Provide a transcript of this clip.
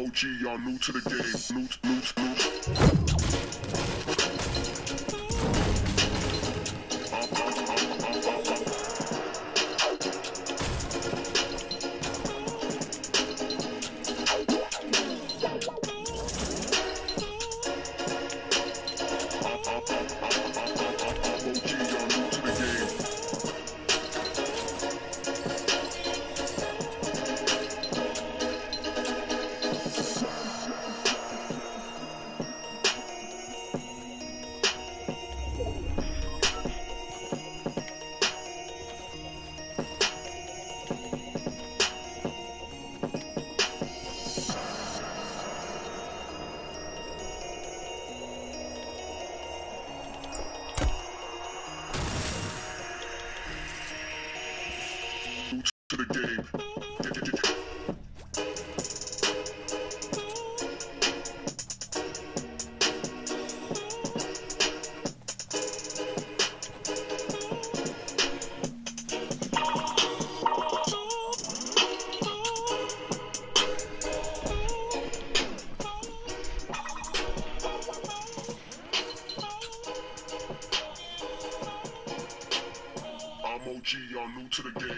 OG, y'all new to the game. New, new, new. To the game.